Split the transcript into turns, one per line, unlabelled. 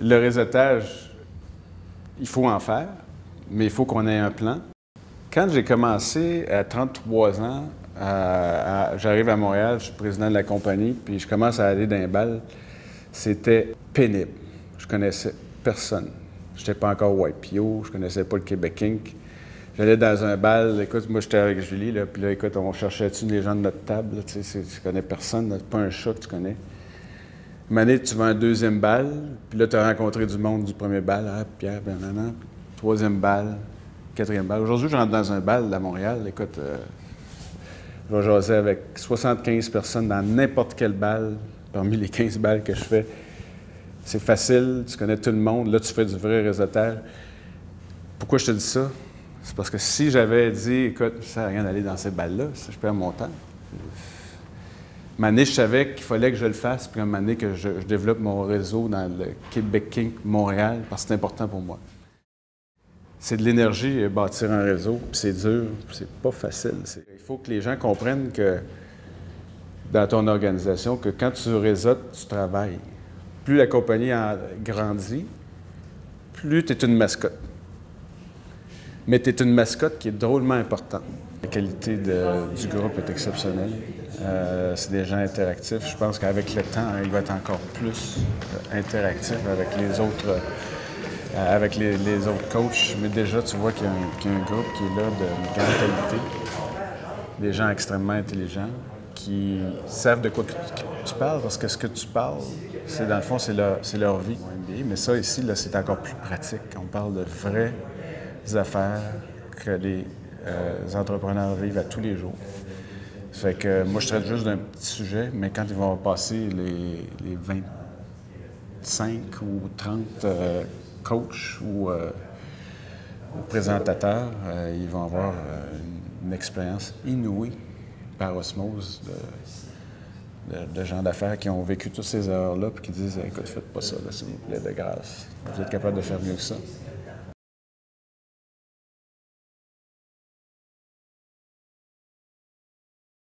Le réseautage, il faut en faire, mais il faut qu'on ait un plan. Quand j'ai commencé à 33 ans, j'arrive à Montréal, je suis président de la compagnie, puis je commence à aller dans balles. C'était pénible. Je connaissais personne. Je n'étais pas encore YPO, je connaissais pas le Québec Inc. J'allais dans un bal, écoute, moi j'étais avec Julie, puis là, écoute, on cherchait-tu les gens de notre table, tu sais, tu connais personne, pas un chat que tu connais. Année, tu vas un deuxième bal, puis là, tu as rencontré du monde du premier bal, ah, Pierre, nan, troisième bal, quatrième bal. Aujourd'hui, je rentre dans un bal à Montréal, écoute, euh, je vais jaser avec 75 personnes dans n'importe quel bal, parmi les 15 balles que je fais. C'est facile, tu connais tout le monde, là, tu fais du vrai réseautage. Pourquoi je te dis ça? C'est parce que si j'avais dit, écoute, ça à rien d'aller dans ces balles-là, je perds mon temps. Mané, je savais qu'il fallait que je le fasse, puis un année que je, développe mon réseau dans le Québec King Montréal, parce que c'est important pour moi. C'est de l'énergie euh, bâtir un réseau, puis c'est dur, c'est pas facile. Il faut que les gens comprennent que dans ton organisation, que quand tu réseautes, tu travailles. Plus la compagnie a grandi, plus tu es une mascotte mais tu es une mascotte qui est drôlement importante. La qualité du groupe est exceptionnelle. Euh, c'est des gens interactifs. Je pense qu'avec le temps, il va être encore plus euh, interactif avec les autres, euh, avec les, autres coachs. Mais déjà, tu vois qu'il y, a un groupe qui est là de grande qualité. Des gens extrêmement intelligents qui savent de quoi tu parles, parce que ce que tu parles, c'est dans le fond, c'est leur, leur vie. Mais ça, ici, c'est encore plus pratique. On parle de vrais affaires que les euh, entrepreneurs vivent à tous les jours. Que moi, je traite juste d'un petit sujet, mais quand ils vont passer les, 25 ou 30 euh, coachs ou, euh, présentateurs, ils vont avoir une, expérience inouïe par osmose de, gens d'affaires qui ont vécu toutes ces heures-là et qui disent Écoute, faites pas ça, s'il vous plaît, de grâce. Vous êtes capable de faire mieux que ça.